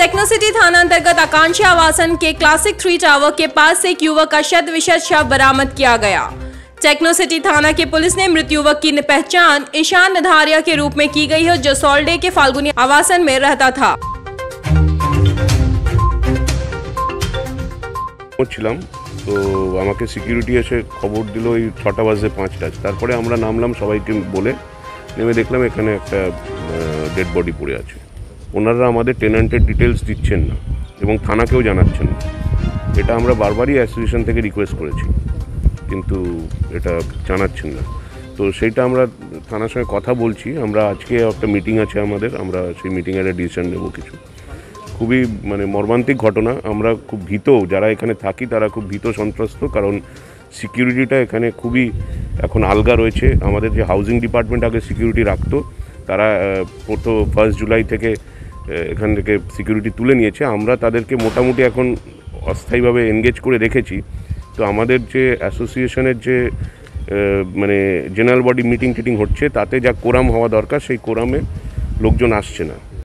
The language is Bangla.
टेक्नो सिटी थाना अंतर्गत आकांक्षी आवासन के क्लासिक थ्री टावर के पास से एक युवक का शत विशत शव बरामद किया गया टेक्नो सिटी थाना की पुलिस ने मृत युवक की पहचान ईशान नधारिया के रूप में की गई है जो सोल्डे के फाल्गुनी आवासन में रहता था ছিলাম তো আমাকে সিকিউরিটি এসে খবর দিল ওই ছটা বাজে পাঁচটা তারপরে আমরা নামলাম সবাইকে বলে নেমে দেখলাম এখানে একটা ডেড বডি পড়ে আছে ওনারা আমাদের টেনান্টের ডিটেলস দিচ্ছেন না এবং থানাকেও জানাচ্ছেন না। এটা আমরা বারবারই অ্যাসোসিয়েশন থেকে রিকোয়েস্ট করেছি, কিন্তু এটা জানাচ্ছেন না। তো সেইটা আমরা থানার সঙ্গে কথা বলছি, আমরা আজকে একটা মিটিং আছে আমাদের, আমরা সেই মিটিংয়ে একটা ডিসিশন নেব কিছু। খুবই মানে মর্মান্তিক ঘটনা, আমরা খুব ভীত, যারা এখানে থাকি তারা খুব ভীত সন্ত্রস্ত, কারণ সিকিউরিটিটা এখানে খুবই এখন আলগা রয়েছে। আমাদের যে হাউজিং ডিপার্টমেন্ট আগে সিকিউরিটি রাখতো, তারা প্রথম ফার্স্ট জুলাই থেকে এখান থেকে সিকিউরিটি তুলে নিয়েছে। আমরা তাদেরকে মোটামুটি এখন অস্থায়ীভাবে এনগেজ করে রেখেছি। তো আমাদের যে অ্যাসোসিয়েশনের যে মানে জেনারেল বডি মিটিং টিটিং হচ্ছে, তাতে যা কোরাম হওয়া দরকার, সেই কোরামে লোকজন আসছে না।